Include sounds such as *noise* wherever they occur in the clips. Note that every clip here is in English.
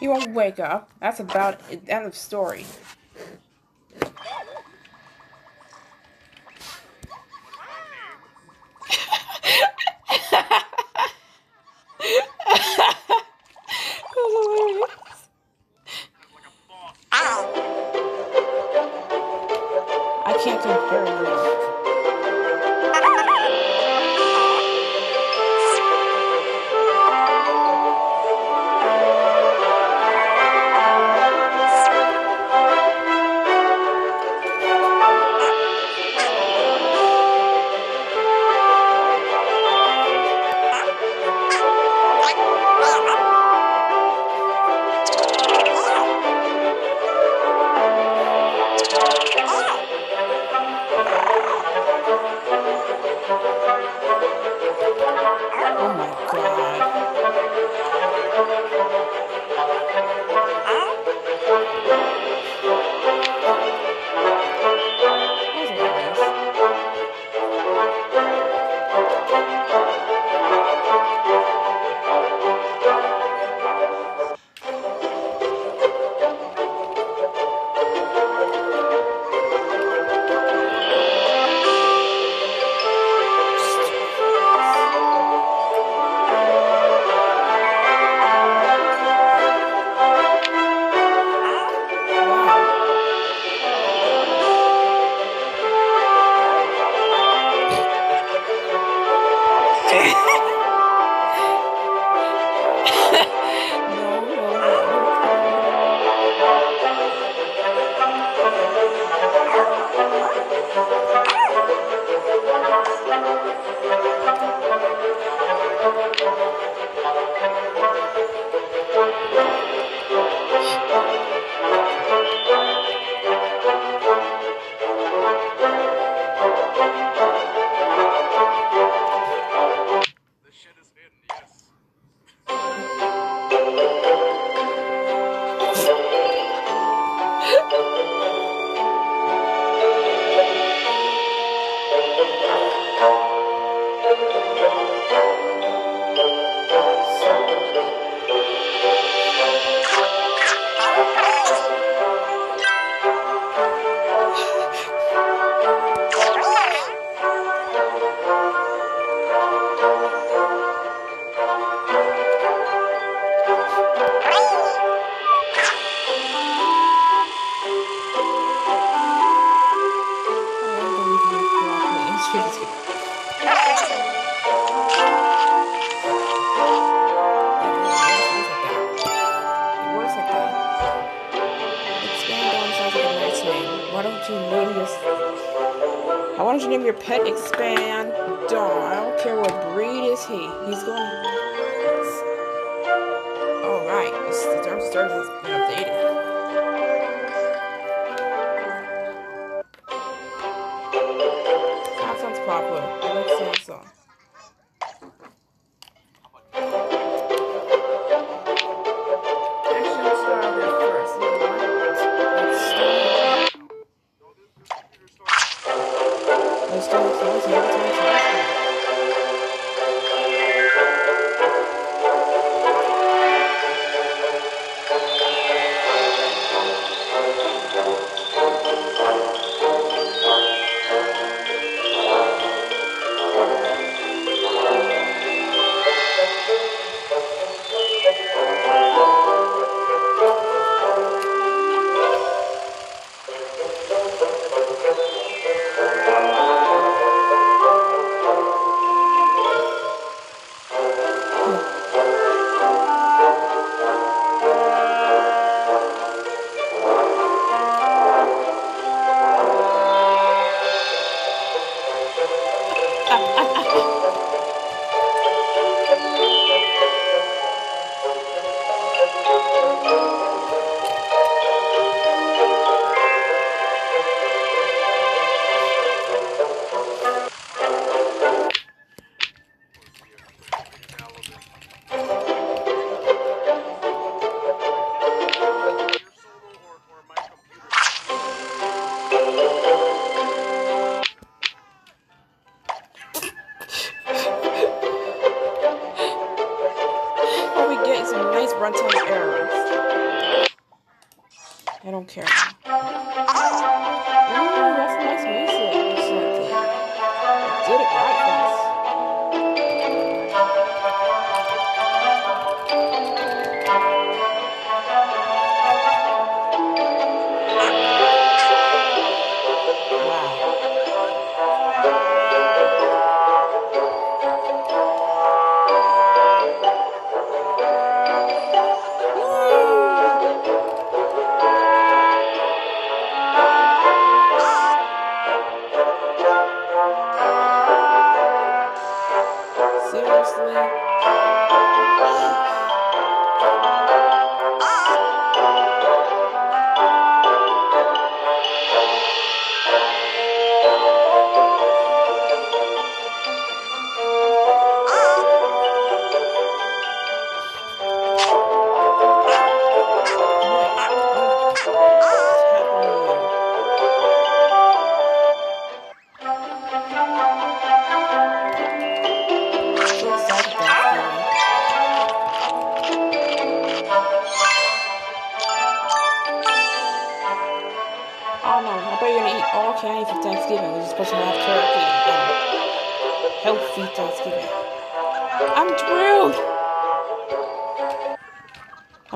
You won't wake up. That's about the End of story.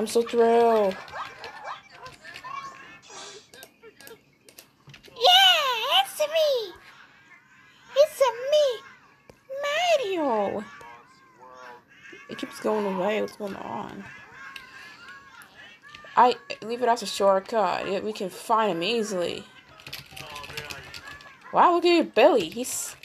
So thrilled. Yeah, it's me! It's me, Mario! It keeps going away. What's going on? I leave it as a shortcut. Yeah, we can find him easily. Wow, look at your belly. He's.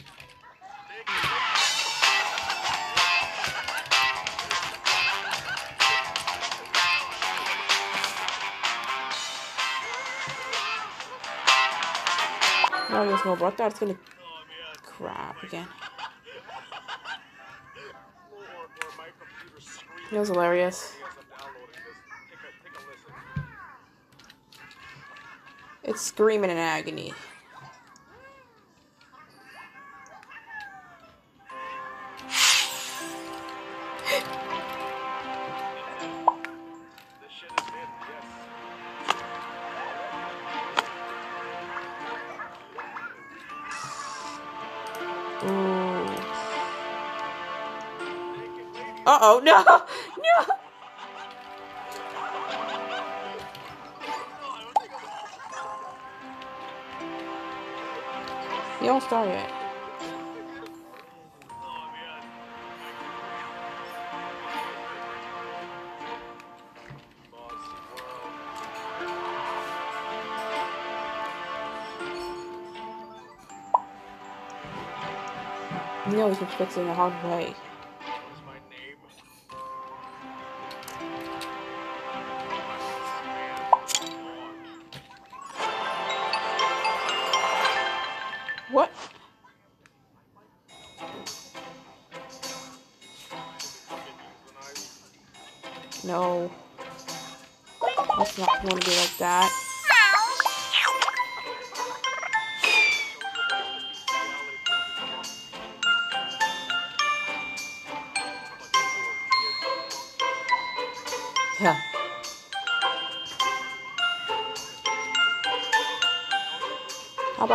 No, there's no but that's gonna crap again. It was hilarious. It's screaming in agony. Oh, no! *laughs* No! You don't start yet. Know he's fixing the hard way.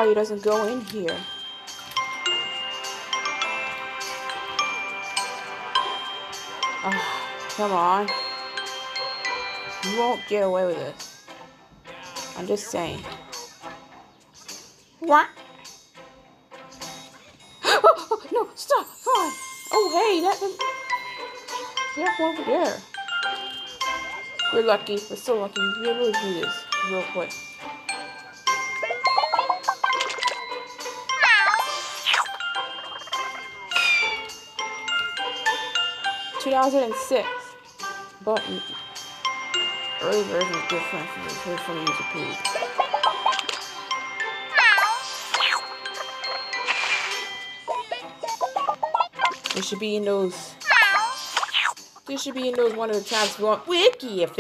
He doesn't go in here? Ah, come on. You won't get away with this. I'm just saying. What? Oh, *gasps* no, stop! Come on! Oh, hey, that. Yeah, over there. We're lucky. We're so lucky. We're able to do this real quick. Two thousand and six, but early version is different from the first one user. It should be in those. This should be in those one of the times we want wiki if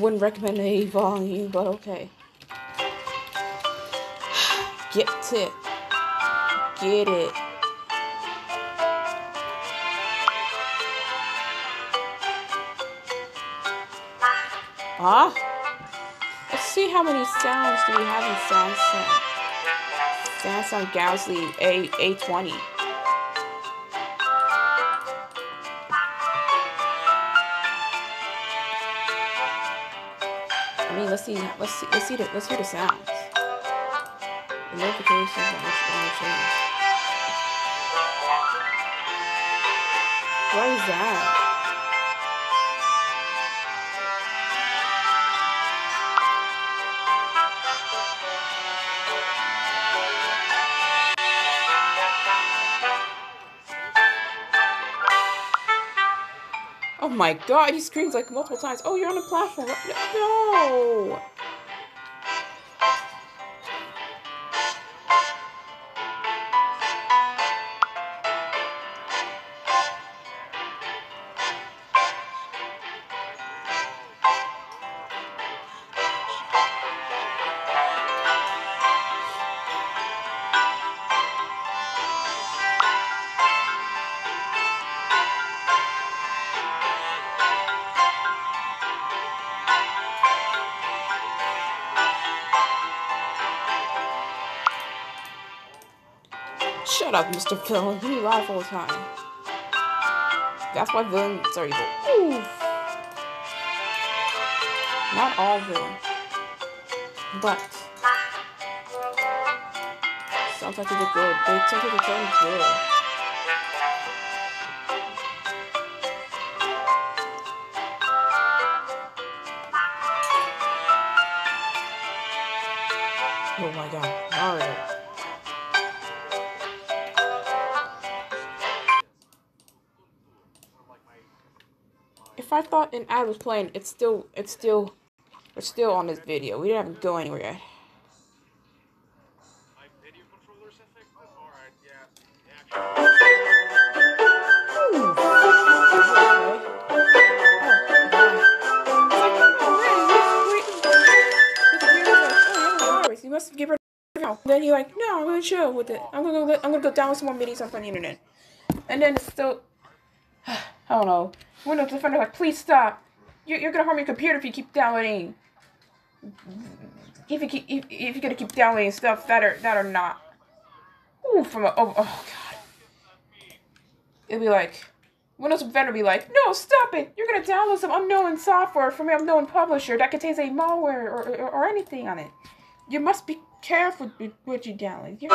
wouldn't recommend A volume, but okay. *sighs* Get it. Get it. Ah. Let's see how many sounds do we have in Samsung. Samsung Galaxy A A20. I let's see. Let's see. Let's see the. Let's hear the sounds. The notifications on this on change. What is that? Oh my god, he screams like multiple times. Oh, you're on a platform. No! Up, Mr. Villain. You laugh all the time. That's why villains are evil. Oof. Not all villains. But sometimes they're good. They sometimes they turn good. I was playing, it's still, it's still, we're still on this video. We didn't go anywhere yet. You must give her now. Then you're like, no, I'm gonna chill with it. I'm gonna go. I'm gonna go download some more minis on the internet. And then it's still, *sighs* I don't know. Windows Defender like, please stop. You're, you're gonna harm your computer if you keep downloading. If you keep, if, if you're gonna keep downloading stuff that are that are not. Ooh, from a oh, oh god. It'll be like, Windows Defender be like, no, stop it! You're gonna download some unknown software from an unknown publisher that contains a malware or, or, or anything on it. You must be careful with what you download. You're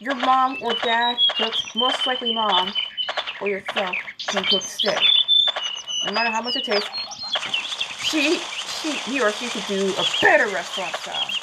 Your mom or dad cooks, most likely mom or yourself can cook steak. No matter how much it tastes, she, she, he or she could do a better restaurant style.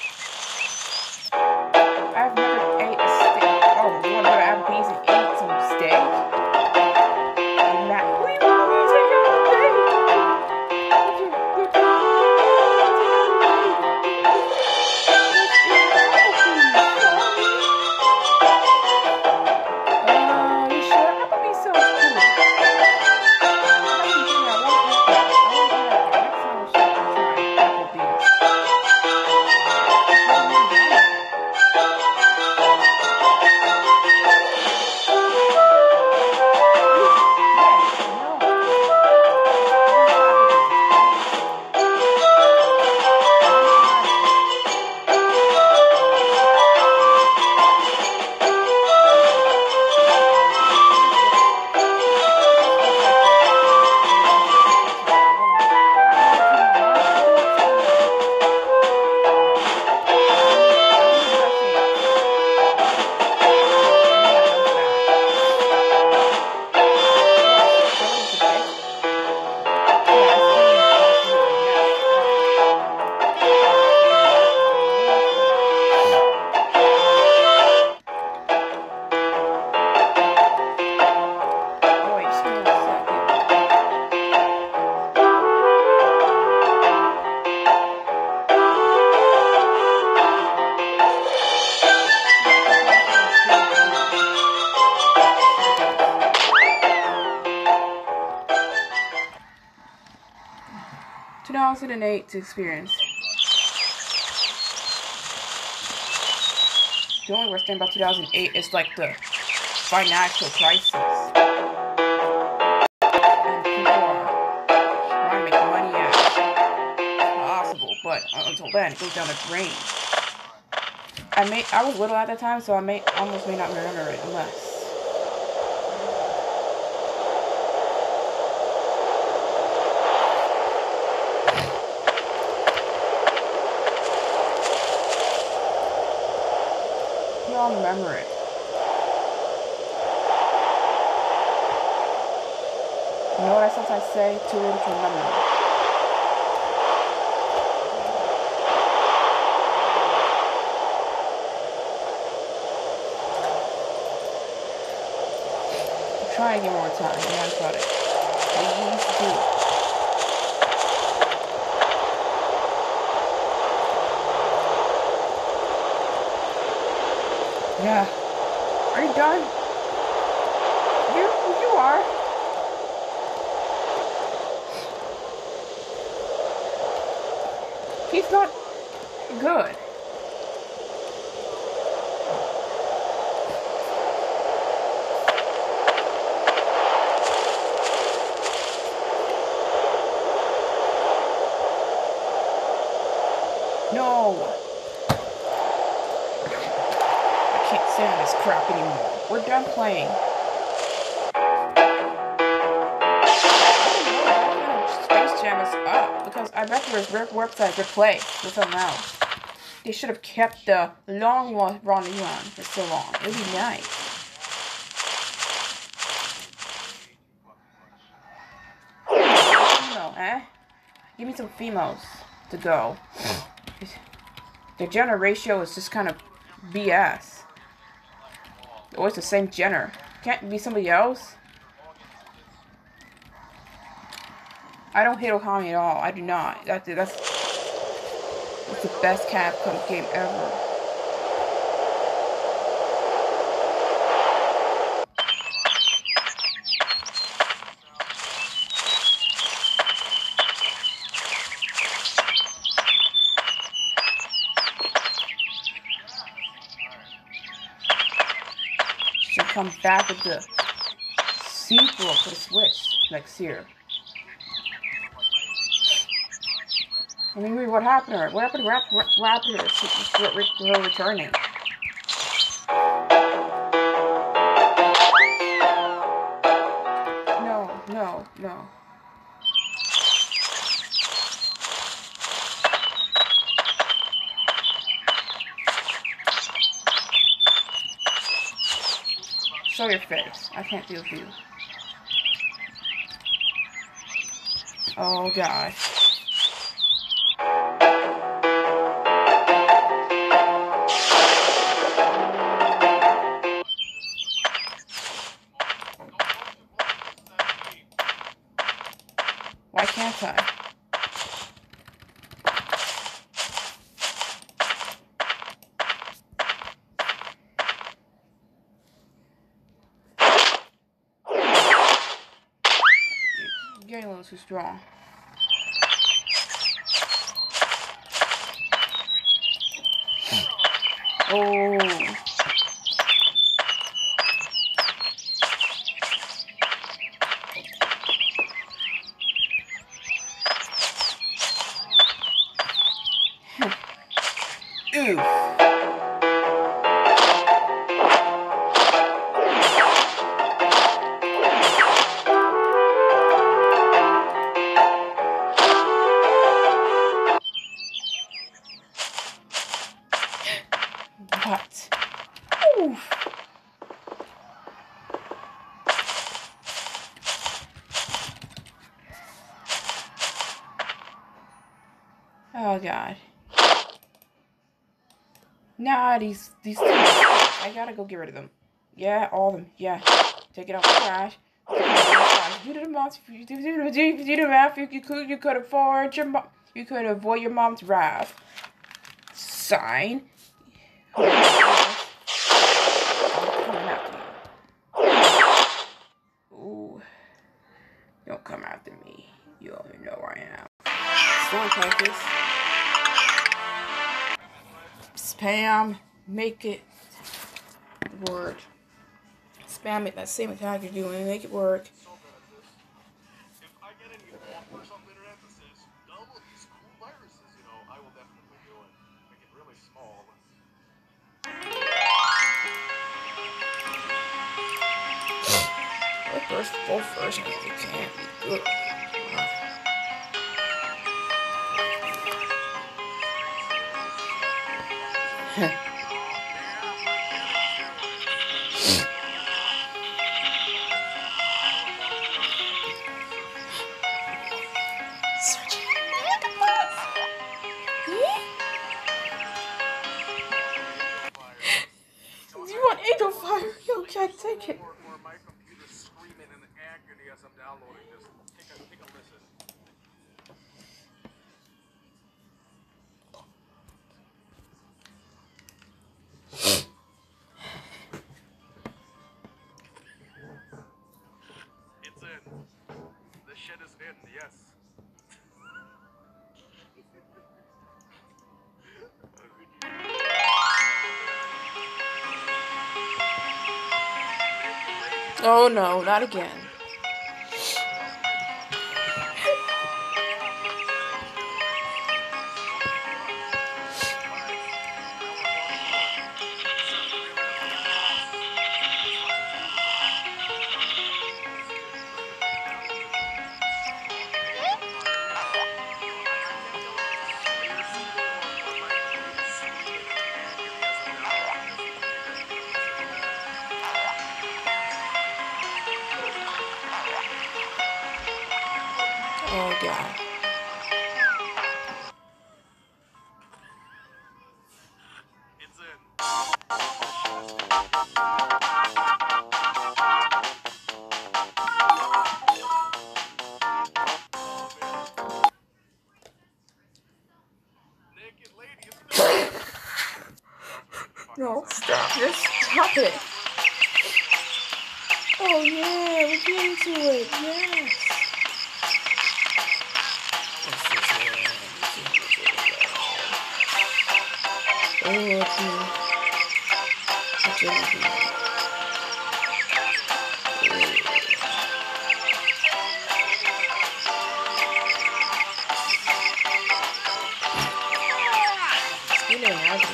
Eight experience. The only worst thing about 2008 is like the financial crisis. And people are trying to make money as possible, but until then, it goes down the drain. I may I was little at that time, so I may almost may not remember it unless. You all remember it. You know what Little to remember. Try again one more time. Yeah, I got it. Please do it. Yeah. Are you done? Replaced with something else. They should have kept the long one running on for so long. It would be nice. Female, eh? Give me some females to go. The gender ratio is just kind of BS. Always the same gender. Can't be somebody else? I don't hate Okami at all. I do not. That, that's that's the best Capcom game ever. Should come back with the sequel for the Switch next year. I mean, what happened to her? What happened to her? What happened to her? She just her returning. No, no, no. Show your face. I can't deal with you. Oh gosh. Little too strong. Oh. Could you could afford your mom. You could avoid your mom's wrath. Sign. I'm coming after you. Ooh. Don't come after me. You already know where I am. Storm. Spam. Make it work. Spam it that same attack you're doing. Make it work. What first version you can't be good. Oh no, not again.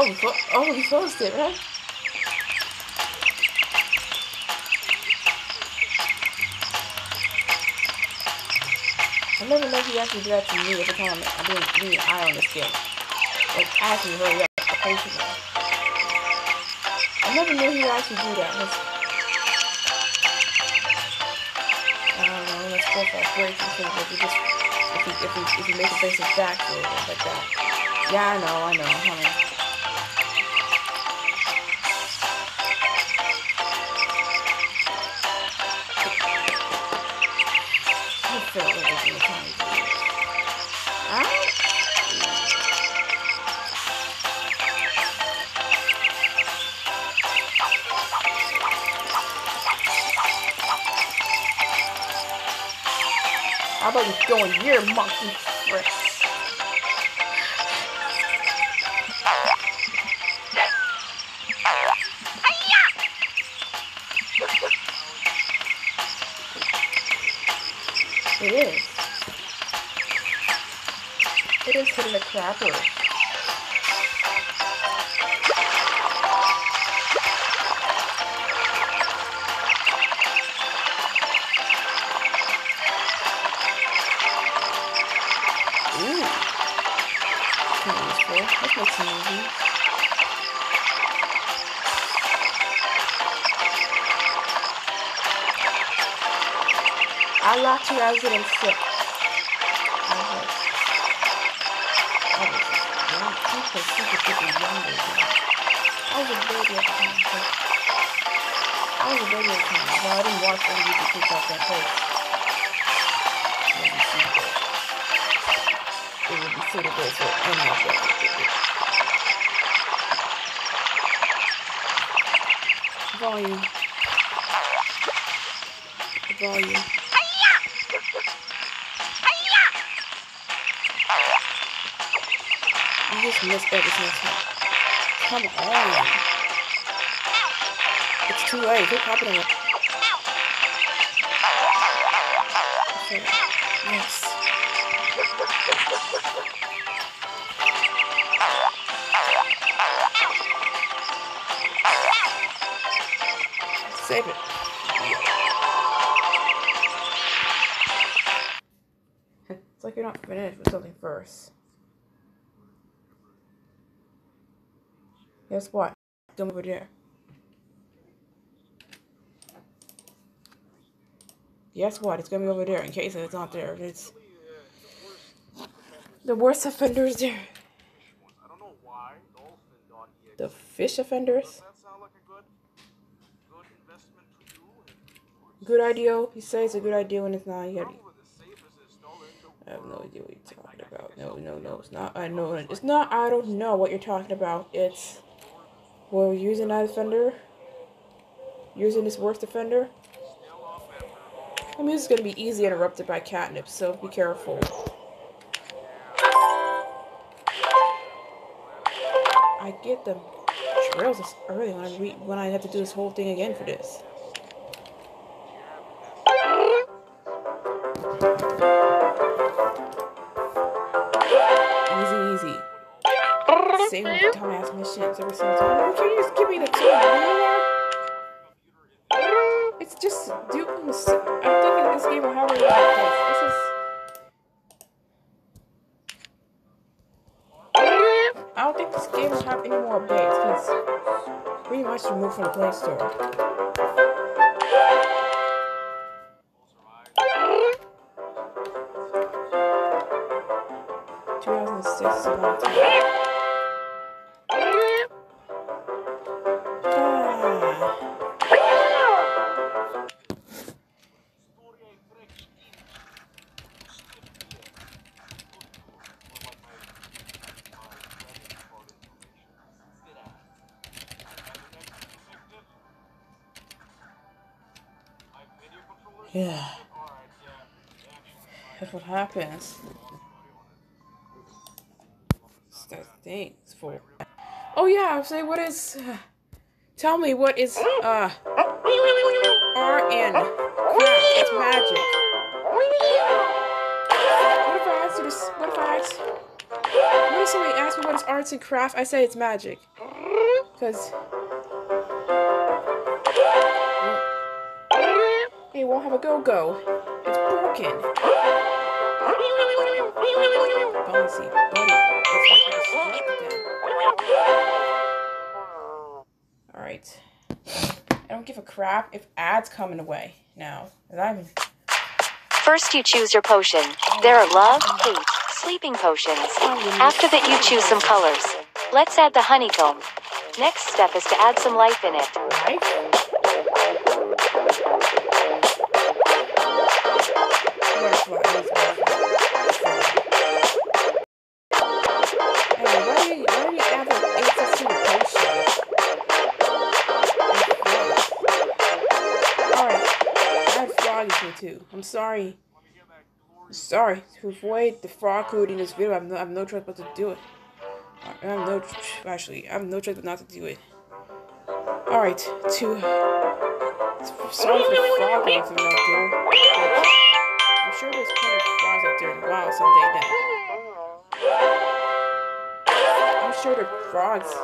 Oh, we oh, we closed it, right? I never know if he actually do that to me every time I'm, I'm doing, doing an eye on this game. Like, asking me hurry up. I never knew he would actually do that. Let's, I don't know, let's go for a break if you just, if you, if you, if you make a it back, like that. Yeah, I know, I know, honey. How about you go in here, monkey fricks? Too late. Quit popping it. Okay. Yes. Save it. It's like you're not finished with something first. Guess what? Come over there. Guess what? It's gonna be over there in case it's not there. It's the worst offenders there. The fish offenders. Good, idea. You say it's a good idea when it's not. The I have no idea what you're talking about. No, no, no. It's not. I know. It's not. I don't know what you're talking about. It's. We're using that offender. Using this worst offender. This is gonna be easily interrupted by catnip, so be careful. I get them trails this early when I re- when I have to do this whole thing again for this. Easy, easy. Same dumbass missions every single time. Oh, Can you just give me the two much removed from the Play Store. Happens. This for. Oh yeah, I saying, what is? Uh, tell me what is uh RN? It's magic. What if I answer this? What if I ask? What if somebody asks me what is arts and craft? I say it's magic. Because. Hey, won't have a go go. It's broken. Bouncy, buddy. Let's make it straight then. Alright. I don't give a crap if ads come in the way now. I'm First, you choose your potion. There are love, hate, sleeping potions. After that, you choose some colors. Let's add the honeycomb. Next step is to add some life in it. Right? Hey, why you, you to potion? Alright, I frog me too. I'm sorry. Sorry, to avoid the fraud code in this video, I have no, I have no choice but to do it. I have no, actually, I have no choice but not to do it. Alright, to, sorry for the frog out there. Sure there's plenty of frogs out there in the wild someday now. I'm sure there are frogs.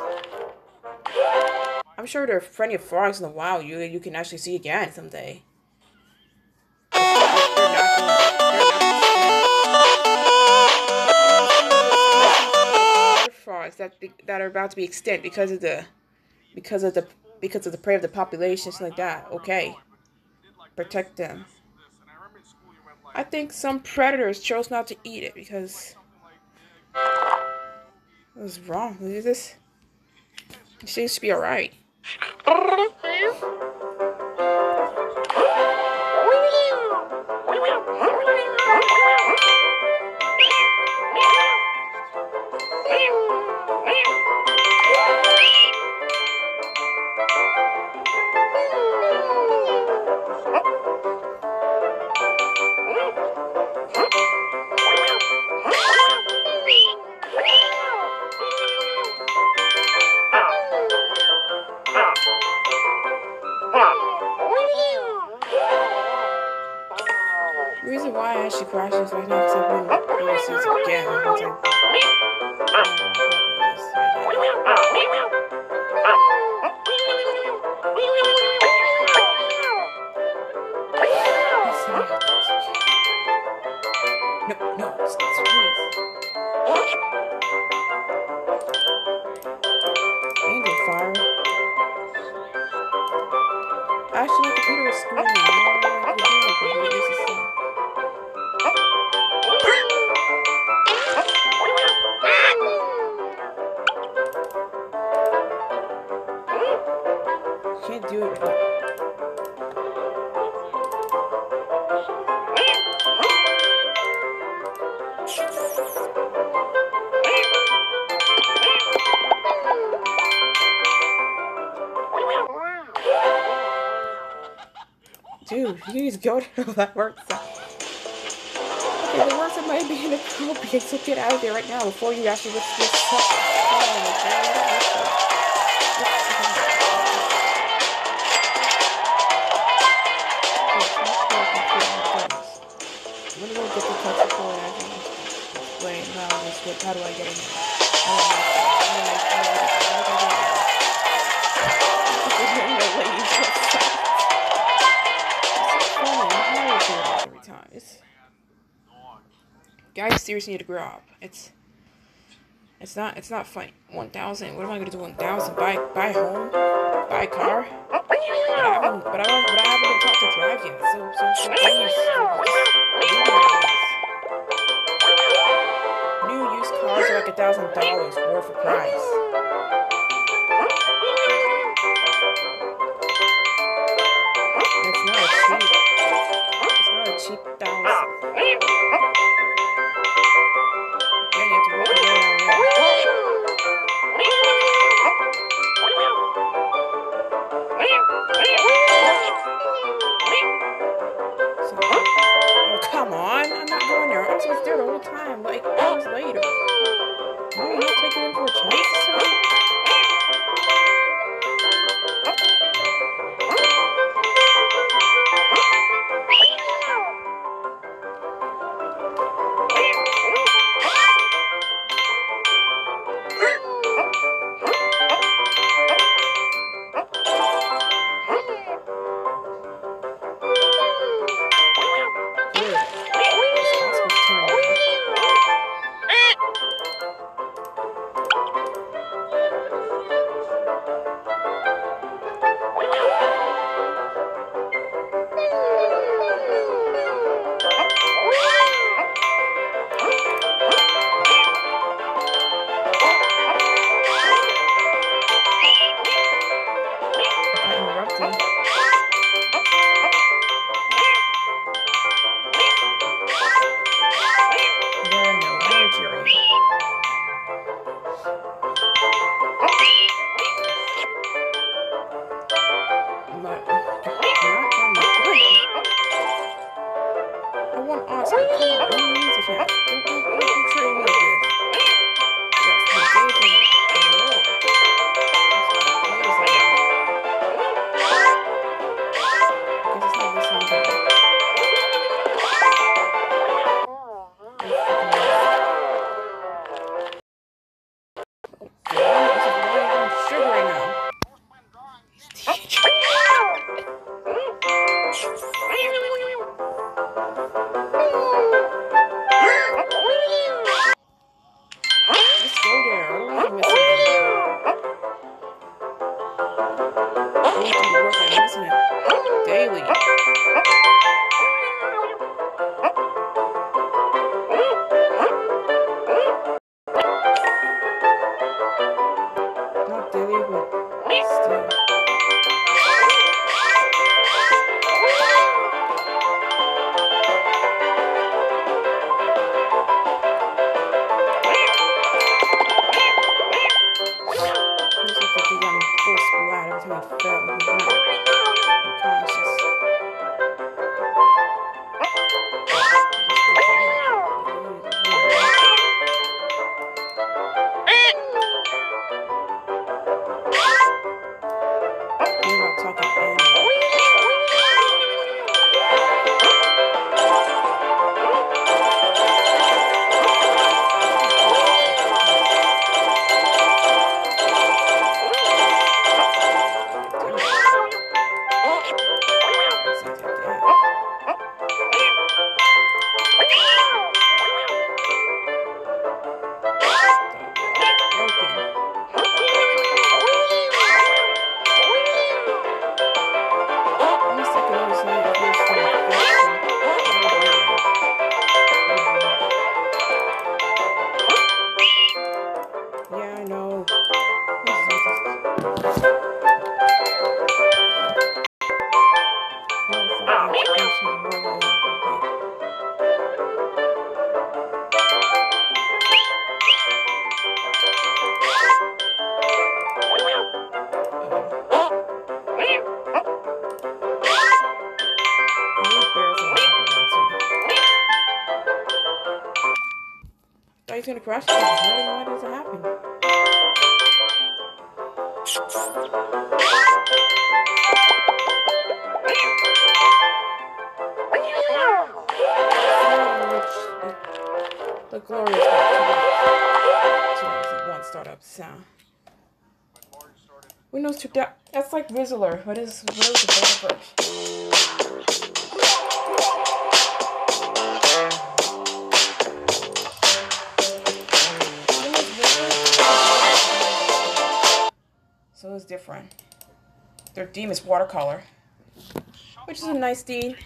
I'm sure there are plenty of frogs in the wild you you can actually see again someday. Frogs that that are about to be extinct because of the because of the because of the prey of the population, stuff like that. Okay, protect them. this, and I remember in school you went like I think some predators chose not to eat it because it was wrong. Look at this. It seems to be alright. To go to that works. Okay, the works that might be inappropriate, so get out of there right now before you actually lift oh, this up. Oh. I'm gonna go get the touch support and actually explain how this how do I get in there. Seriously need to grow up. It's it's not it's not funny. One thousand. What am I gonna do? One thousand. Buy buy home? Buy car? But I haven't but I haven't been taught to drive yet. So so so please. New used cars are like a thousand dollars worth of price. Splat every time he fell. Thought he's gonna crash. I don't know why doesn't happen. The glorious one startup sound. Windows 2 that, that's like Rizzler. What is what is the better Different. Their theme is watercolor, which is a nice theme.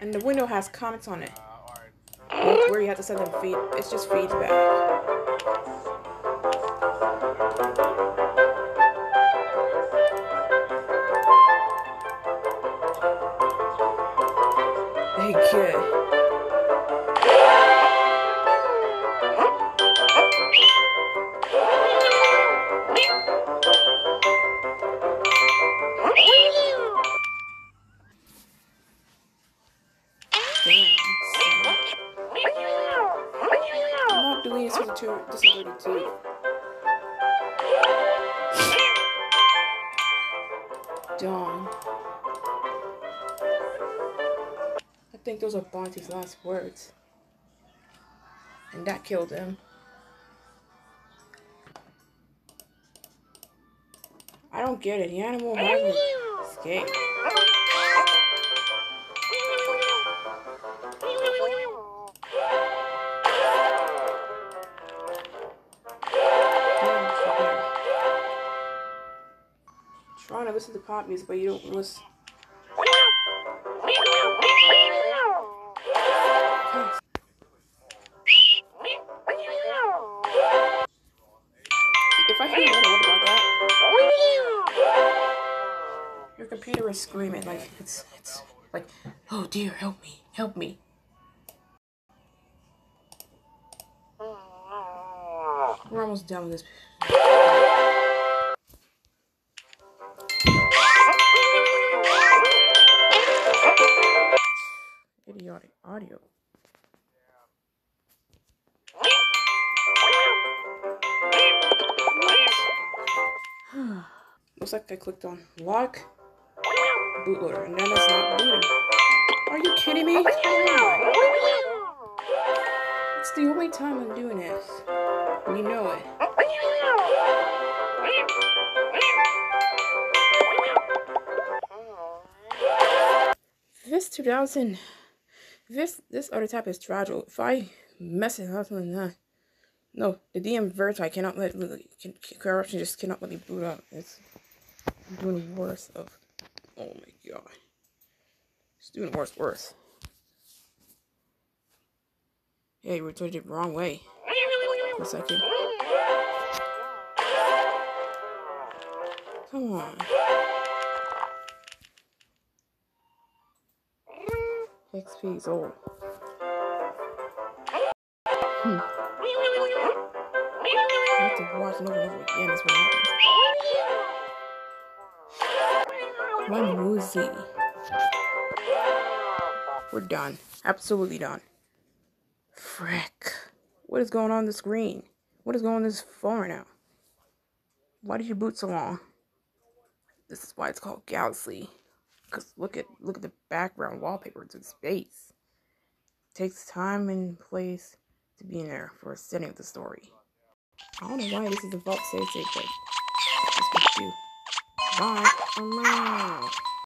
And the window has comments on it. Where you have to send them feed. It's just feedback. Dawn. I think those are Bonte's last words. And that killed him. I don't get it. The animal has to to listen pop music, but you don't listen. If I hear another about that, your computer is screaming like it's it's like, oh dear, help me, help me. We're almost done with this. Clicked on lock bootloader and then it's not booting. Are you kidding me? It's the only time I'm doing this. You know it. This 2000, this this other tab is fragile. If I mess it up that, no, the DM Verity cannot let can, corruption just cannot let me boot up. It's doing worse of. Oh my god, it's doing worse, worse. Yeah, you rotated it the wrong way. For a second. Come on. XP is old. Hmm. I have to watch it over and over again. What happens. One woozy. We're done. Absolutely done. Frick. What is going on the screen? What is going on this phone now? Why did you boot so long? This is why it's called Galaxy. Cause look at look at the background wallpaper. It's in space. It takes time and place to be in there for a setting the story. I don't know why this is a vault save save, but this would do. Bye. Oh no.